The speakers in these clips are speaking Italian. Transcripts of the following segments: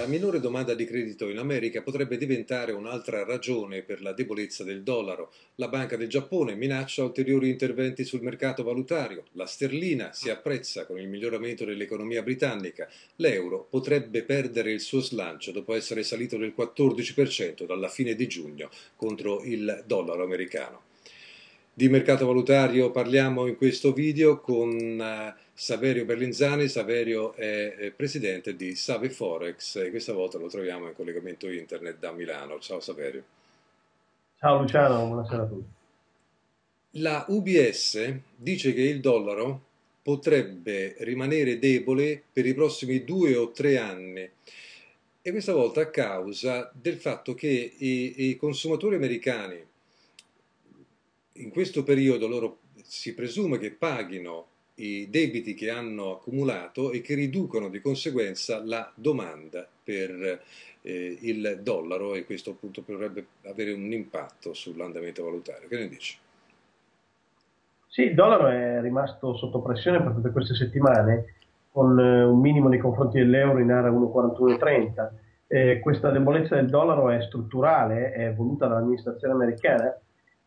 La minore domanda di credito in America potrebbe diventare un'altra ragione per la debolezza del dollaro. La Banca del Giappone minaccia ulteriori interventi sul mercato valutario. La sterlina si apprezza con il miglioramento dell'economia britannica. L'euro potrebbe perdere il suo slancio dopo essere salito del 14% dalla fine di giugno contro il dollaro americano. Di mercato valutario parliamo in questo video con eh, Saverio Berlinzani. Saverio è presidente di Save Forex e questa volta lo troviamo in collegamento internet da Milano. Ciao Saverio. Ciao Luciano, buonasera a tutti. La UBS dice che il dollaro potrebbe rimanere debole per i prossimi due o tre anni e questa volta a causa del fatto che i, i consumatori americani in questo periodo loro si presume che paghino i debiti che hanno accumulato e che riducono di conseguenza la domanda per eh, il dollaro e questo appunto potrebbe avere un impatto sull'andamento valutario. Che ne dici? Sì, il dollaro è rimasto sotto pressione per tutte queste settimane con eh, un minimo nei confronti dell'euro in area 1,4130. Eh, questa debolezza del dollaro è strutturale, è voluta dall'amministrazione americana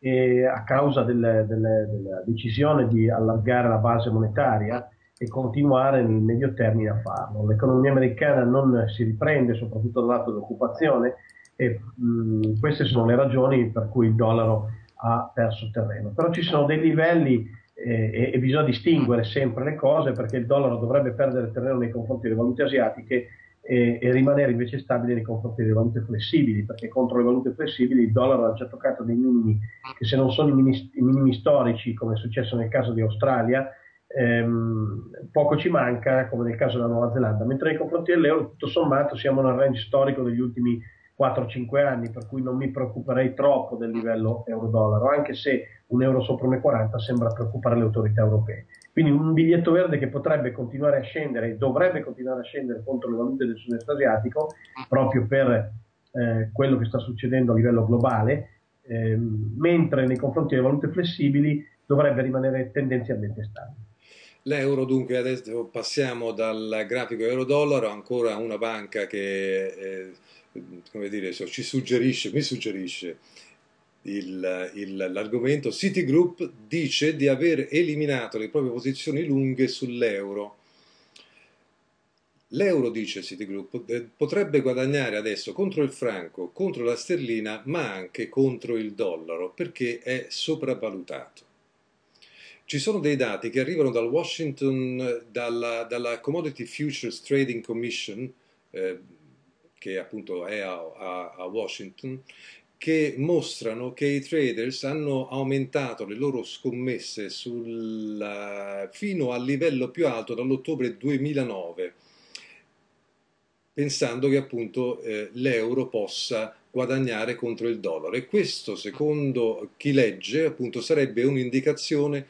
e a causa delle, delle, della decisione di allargare la base monetaria e continuare nel medio termine a farlo. L'economia americana non si riprende, soprattutto dal lato dell'occupazione, e mh, queste sono le ragioni per cui il dollaro ha perso terreno. Però ci sono dei livelli eh, e bisogna distinguere sempre le cose perché il dollaro dovrebbe perdere terreno nei confronti delle valute asiatiche e, e, rimanere invece stabile nei confronti delle valute flessibili, perché contro le valute flessibili il dollaro ha già toccato dei minimi che se non sono i minimi, i minimi storici, come è successo nel caso di Australia, ehm, poco ci manca, come nel caso della Nuova Zelanda, mentre nei confronti dell'euro tutto sommato siamo nel range storico degli ultimi 4-5 anni, per cui non mi preoccuperei troppo del livello euro-dollaro, anche se un euro sopra 1,40 sembra preoccupare le autorità europee. Quindi un biglietto verde che potrebbe continuare a scendere e dovrebbe continuare a scendere contro le valute del sud-est asiatico, proprio per eh, quello che sta succedendo a livello globale, eh, mentre nei confronti delle valute flessibili dovrebbe rimanere tendenzialmente stabile. L'euro dunque, adesso passiamo dal grafico euro-dollaro, ancora una banca che eh, come dire, ci suggerisce, mi suggerisce l'argomento, Citigroup dice di aver eliminato le proprie posizioni lunghe sull'euro. L'euro, dice Citigroup, eh, potrebbe guadagnare adesso contro il franco, contro la sterlina, ma anche contro il dollaro, perché è sopravvalutato. Ci sono dei dati che arrivano dal Washington, dalla, dalla Commodity Futures Trading Commission, eh, che appunto è a, a, a Washington, che mostrano che i traders hanno aumentato le loro scommesse sul, fino al livello più alto dall'ottobre 2009, pensando che appunto eh, l'euro possa guadagnare contro il dollaro. E questo secondo chi legge appunto sarebbe un'indicazione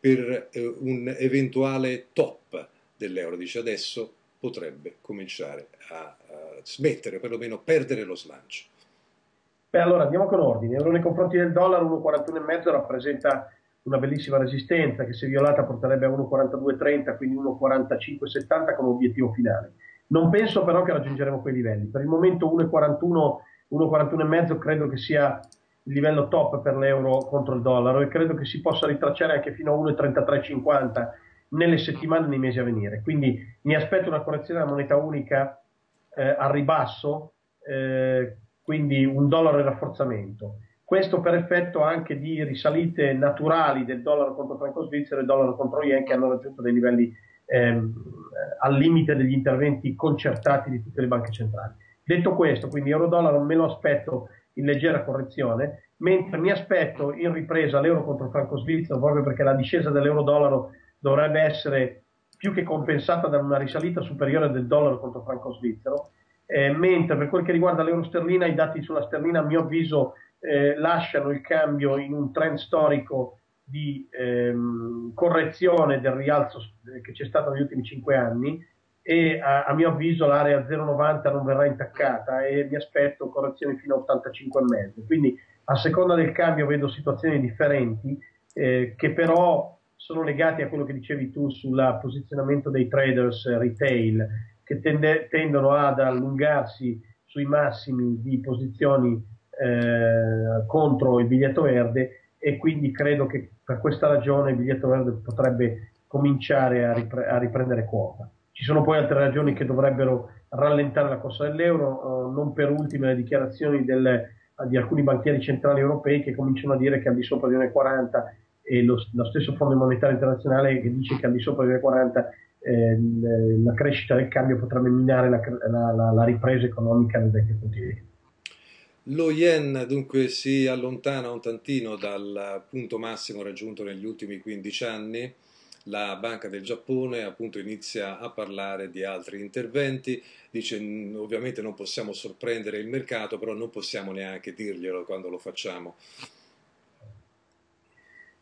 per eh, un eventuale top dell'euro, dice adesso potrebbe cominciare a, a smettere, perlomeno perdere lo slancio. Beh, allora andiamo con ordine. Euro nei confronti del dollaro 1,41,5 rappresenta una bellissima resistenza che se violata porterebbe a 1,42,30, quindi 1,45,70 come obiettivo finale. Non penso però che raggiungeremo quei livelli. Per il momento 1,41, 1,41,5 credo che sia il livello top per l'euro contro il dollaro e credo che si possa ritracciare anche fino a 1,33,50 nelle settimane e nei mesi a venire. Quindi mi aspetto una correzione della moneta unica eh, al ribasso. Eh, quindi un dollaro in rafforzamento. Questo per effetto anche di risalite naturali del dollaro contro franco svizzero e dollaro contro yen che hanno raggiunto dei livelli ehm, al limite degli interventi concertati di tutte le banche centrali. Detto questo, quindi euro-dollaro me lo aspetto in leggera correzione, mentre mi aspetto in ripresa l'euro contro franco svizzero proprio perché la discesa dell'euro-dollaro dovrebbe essere più che compensata da una risalita superiore del dollaro contro franco svizzero eh, mentre per quel che riguarda l'euro sterlina i dati sulla sterlina a mio avviso eh, lasciano il cambio in un trend storico di ehm, correzione del rialzo che c'è stato negli ultimi 5 anni e a, a mio avviso l'area 0,90 non verrà intaccata e mi aspetto correzioni fino a 85,5 quindi a seconda del cambio vedo situazioni differenti eh, che però sono legate a quello che dicevi tu sul posizionamento dei traders retail che tende, tendono ad allungarsi sui massimi di posizioni eh, contro il biglietto verde e quindi credo che per questa ragione il biglietto verde potrebbe cominciare a, ripre- a riprendere quota. Ci sono poi altre ragioni che dovrebbero rallentare la corsa dell'euro, eh, non per ultime le dichiarazioni del, di alcuni banchieri centrali europei che cominciano a dire che al di sopra di 1,40 e lo, lo, stesso Fondo Monetario Internazionale che dice che al di sopra di 1,40 eh, la crescita del cambio potrebbe minare la, la, la ripresa economica nel vecchio continente. Lo yen dunque si allontana un tantino dal punto massimo raggiunto negli ultimi 15 anni, la Banca del Giappone appunto inizia a parlare di altri interventi, dice ovviamente non possiamo sorprendere il mercato, però non possiamo neanche dirglielo quando lo facciamo.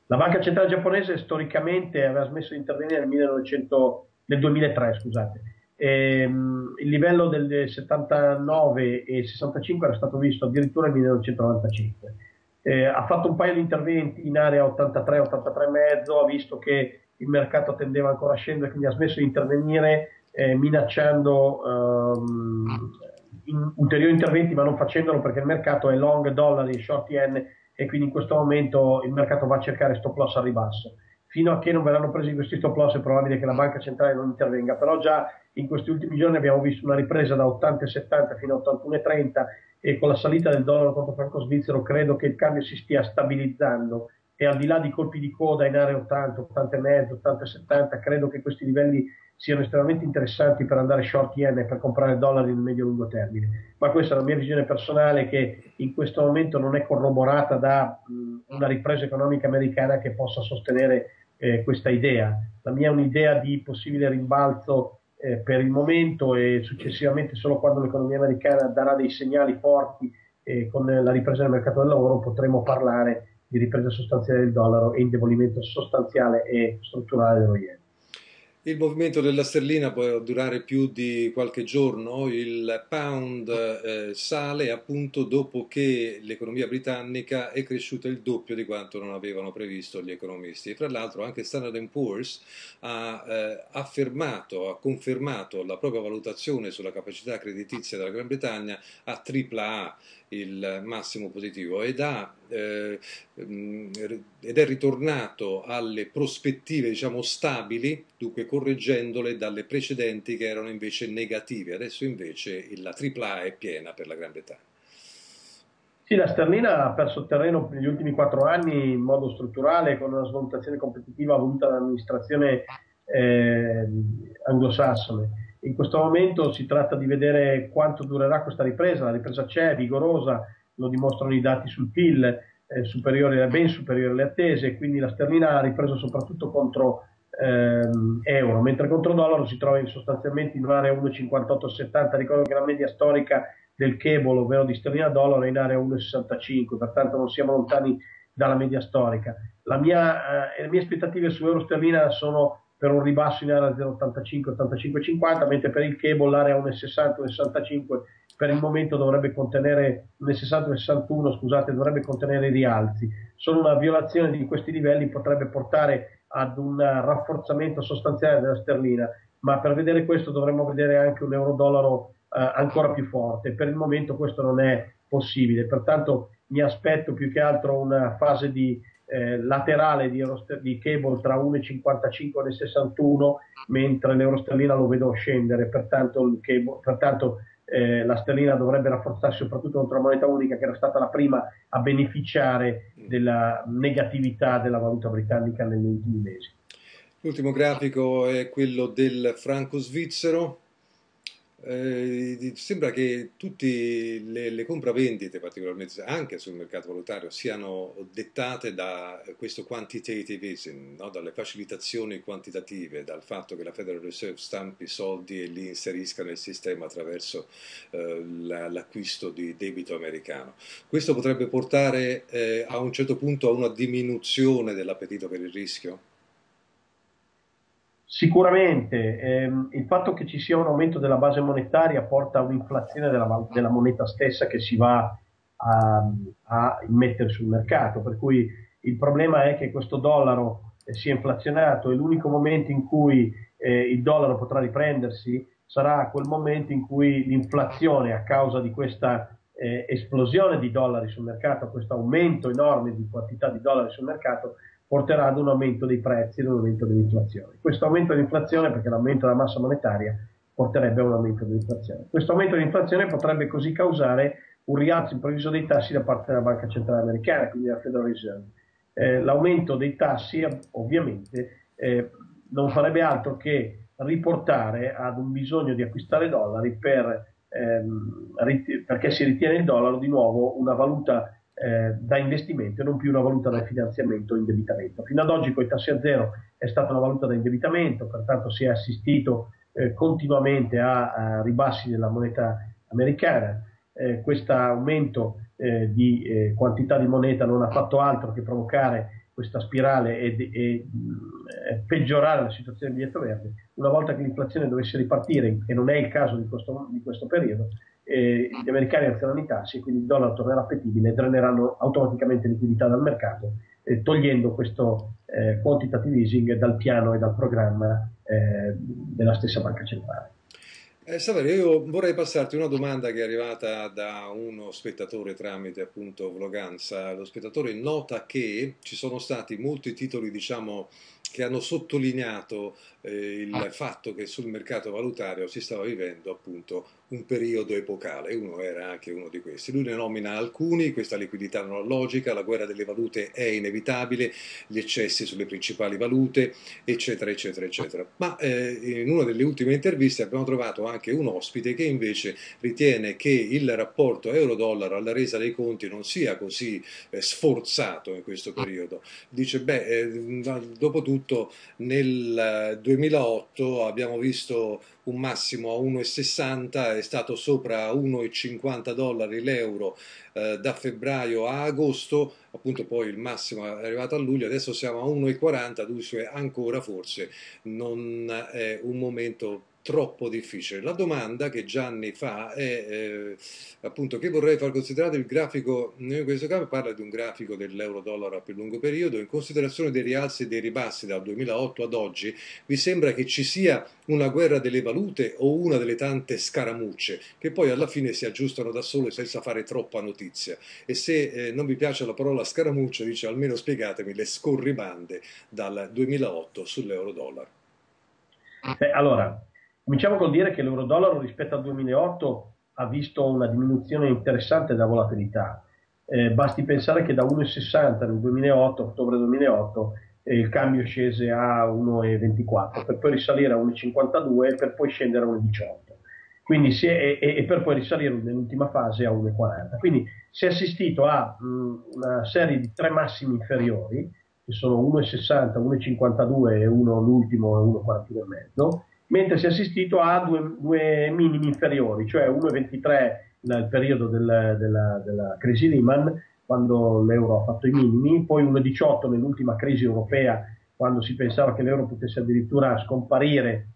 La Banca Centrale Giapponese storicamente aveva smesso di intervenire nel, 1900, nel 2003, scusate. E, um, il livello del 79 e 65 era stato visto addirittura nel 1995. Eh, ha fatto un paio di interventi in area 83-83,5, ha visto che il mercato tendeva ancora a scendere, quindi ha smesso di intervenire eh, minacciando um, in ulteriori interventi, ma non facendolo perché il mercato è long dollari short yen e quindi in questo momento il mercato va a cercare stop loss al ribasso. Fino a che non verranno presi questi stop loss è probabile che la banca centrale non intervenga, però già in questi ultimi giorni abbiamo visto una ripresa da 80,70 fino a 81,30 e con la salita del dollaro contro franco svizzero credo che il cambio si stia stabilizzando e al di là di colpi di coda in area 80, 80,5, 80,70, credo che questi livelli siano estremamente interessanti per andare short yen e per comprare dollari nel medio-lungo termine. Ma questa è la mia visione personale che in questo momento non è corroborata da mh, una ripresa economica americana che possa sostenere eh, questa idea. La mia è un'idea di possibile rimbalzo eh, per il momento e successivamente solo quando l'economia americana darà dei segnali forti eh, con la ripresa del mercato del lavoro potremo parlare di ripresa sostanziale del dollaro e indebolimento sostanziale e strutturale dello yen. Il movimento della sterlina può durare più di qualche giorno, il pound eh, sale appunto dopo che l'economia britannica è cresciuta il doppio di quanto non avevano previsto gli economisti. Fra l'altro anche Standard Poor's ha eh, affermato, ha confermato la propria valutazione sulla capacità creditizia della Gran Bretagna a AAA il massimo positivo ed, ha, eh, mm, ed è ritornato alle prospettive diciamo stabili, dunque correggendole dalle precedenti che erano invece negative. Adesso invece la AAA è piena per la Gran Bretagna. Sì, la sterlina ha perso terreno negli ultimi quattro anni in modo strutturale con una svalutazione competitiva voluta dall'amministrazione eh, anglosassone in questo momento si tratta di vedere quanto durerà questa ripresa, la ripresa c'è, è vigorosa, lo dimostrano i dati sul PIL, eh, superiore, ben superiore alle attese, quindi la sterlina ha ripreso soprattutto contro ehm, euro, mentre contro dollaro si trova sostanzialmente in area 1,5870, ricordo che la media storica del cable, ovvero di sterlina dollaro, è in area 1,65, pertanto non siamo lontani dalla media storica. Mia, eh, le mie aspettative su euro sterlina sono per un ribasso in area 0,85-85,50, mentre per il cable l'area 1,60-1,65 per il momento dovrebbe contenere 1,60-1,61, scusate, dovrebbe contenere i rialzi. Solo una violazione di questi livelli potrebbe portare ad un rafforzamento sostanziale della sterlina, ma per vedere questo dovremmo vedere anche un euro-dollaro eh, ancora più forte. Per il momento questo non è possibile, pertanto mi aspetto più che altro una fase di eh, laterale di, di, cable tra 1,55 e 1,61 mentre l'euro sterlina lo vedo scendere pertanto, cable, pertanto eh, la sterlina dovrebbe rafforzarsi soprattutto contro la moneta unica che era stata la prima a beneficiare della negatività della valuta britannica negli ultimi mesi. L'ultimo grafico è quello del franco svizzero eh, sembra che tutte le, le, compravendite, particolarmente anche sul mercato valutario, siano dettate da questo quantitative easing, no? dalle facilitazioni quantitative, dal fatto che la Federal Reserve stampi soldi e li inserisca nel sistema attraverso eh, la, l'acquisto di debito americano. Questo potrebbe portare eh, a un certo punto a una diminuzione dell'appetito per il rischio? Sicuramente ehm, il fatto che ci sia un aumento della base monetaria porta a un'inflazione della, della moneta stessa che si va a, a, immettere sul mercato, per cui il problema è che questo dollaro eh, sia inflazionato e l'unico momento in cui eh, il dollaro potrà riprendersi sarà quel momento in cui l'inflazione a causa di questa eh, esplosione di dollari sul mercato, questo aumento enorme di quantità di dollari sul mercato, porterà ad un aumento dei prezzi e ad un aumento dell'inflazione. Questo aumento dell'inflazione, perché l'aumento della massa monetaria porterebbe a un aumento dell'inflazione. Questo aumento dell'inflazione potrebbe così causare un rialzo improvviso dei tassi da parte della Banca Centrale Americana, quindi della Federal Reserve. Eh, l'aumento dei tassi ovviamente eh, non farebbe altro che riportare ad un bisogno di acquistare dollari per, ehm, perché si ritiene il dollaro di nuovo una valuta eh, da investimento e non più una valuta da finanziamento o indebitamento. Fino ad oggi con i tassi a zero è stata una valuta da indebitamento, pertanto si è assistito eh, continuamente a, a, ribassi della moneta americana. Eh, questo aumento eh, di eh, quantità di moneta non ha fatto altro che provocare questa spirale e, e, e, peggiorare la situazione del biglietto verde, una volta che l'inflazione dovesse ripartire, e non è il caso di questo, di questo periodo, eh, gli americani alzeranno i tassi quindi il dollaro tornerà appetibile dreneranno automaticamente liquidità dal mercato, eh, togliendo questo eh, quantitative easing dal piano e dal programma eh, della stessa banca centrale. Eh, Saverio, io vorrei passarti una domanda che è arrivata da uno spettatore tramite appunto Vloganza. Lo spettatore nota che ci sono stati molti titoli, diciamo, che hanno sottolineato eh, il fatto che sul mercato valutario si stava vivendo appunto un periodo epocale, uno era anche uno di questi. Lui ne nomina alcuni, questa liquidità non ha logica, la guerra delle valute è inevitabile, gli eccessi sulle principali valute, eccetera, eccetera, eccetera. Ma eh, in una delle ultime interviste abbiamo trovato anche un ospite che invece ritiene che il rapporto euro-dollaro alla resa dei conti non sia così eh, sforzato in questo periodo. Dice, beh, eh, dopo tutto nel 2008 abbiamo visto un massimo a 1,60, è stato sopra 1,50 dollari l'euro eh, da febbraio a agosto, appunto poi il massimo è arrivato a luglio, adesso siamo a 1,40, dunque ancora forse non è un momento troppo difficile. La domanda che Gianni fa è eh, appunto che vorrei far considerare il grafico, in questo caso parla di un grafico dell'euro-dollaro a più lungo periodo, in considerazione dei rialzi e dei ribassi dal 2008 ad oggi, vi sembra che ci sia una guerra delle valute o una delle tante scaramucce che poi alla fine si aggiustano da sole senza fare troppa notizia? E se eh, non vi piace la parola scaramuccia, dice almeno spiegatemi le scorribande dal 2008 sull'euro-dollaro. Beh, allora, Cominciamo col dire che l'euro-dollaro rispetto al 2008 ha visto una diminuzione interessante della volatilità. Eh, basti pensare che da 1,60 nel 2008, ottobre 2008, eh, il cambio scese a 1,24 per poi risalire a 1,52 e per poi scendere a 1,18. Quindi e, e, per poi risalire nell'ultima fase a 1,40. Quindi si è assistito a mh, una serie di tre massimi inferiori, che sono 1,60, 1,52 e uno l'ultimo è 1,41,5 mentre si è assistito a due, due minimi inferiori, cioè 1,23 nel periodo del, della, della, crisi Lehman, quando l'euro ha fatto i minimi, poi 1,18 nell'ultima crisi europea, quando si pensava che l'euro potesse addirittura scomparire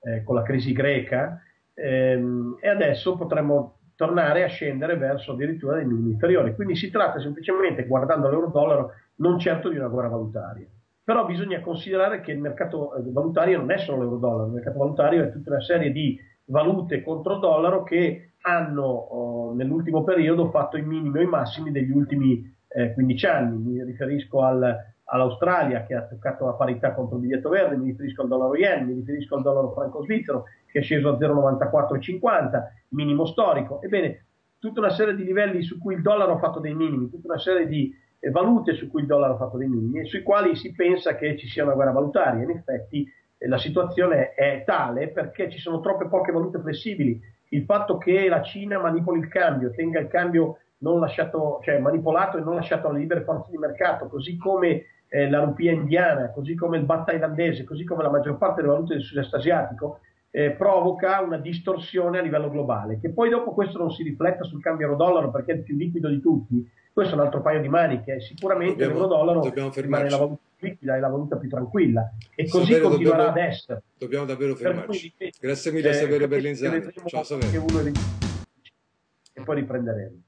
eh, con la crisi greca, ehm, e adesso potremmo tornare a scendere verso addirittura dei minimi inferiori. Quindi si tratta semplicemente, guardando l'euro-dollaro, non certo di una guerra valutaria però bisogna considerare che il mercato eh, valutario non è solo l'euro-dollaro, il mercato valutario è tutta una serie di valute contro dollaro che hanno oh, nell'ultimo periodo fatto i minimi o i massimi degli ultimi eh, 15 anni. Mi riferisco al, all'Australia che ha toccato la parità contro il biglietto verde, mi riferisco al dollaro yen, mi riferisco al dollaro franco-svizzero che è sceso a 0,9450, minimo storico. Ebbene, tutta una serie di livelli su cui il dollaro ha fatto dei minimi, tutta una serie di valute su cui il dollaro ha fatto dei minimi e sui quali si pensa che ci sia una guerra valutaria. In effetti eh, la situazione è tale perché ci sono troppe poche valute flessibili. Il fatto che la Cina manipoli il cambio, tenga il cambio non lasciato, cioè manipolato e non lasciato alle libere forze di mercato, così come eh, la rupia indiana, così come il baht thailandese, così come la maggior parte delle valute del sud-est asiatico, eh, provoca una distorsione a livello globale. Che poi dopo questo non si rifletta sul cambio euro-dollaro perché è il più liquido di tutti, questo è un altro paio di maniche. Sicuramente l'euro-dollaro rimane la valuta più liquida e la valuta più tranquilla e così Saverio, continuerà dobbiamo, ad essere. Dobbiamo davvero fermarci. Per Grazie mille eh, Saverio Berlinzani. Ciao Saverio. E poi riprenderemo.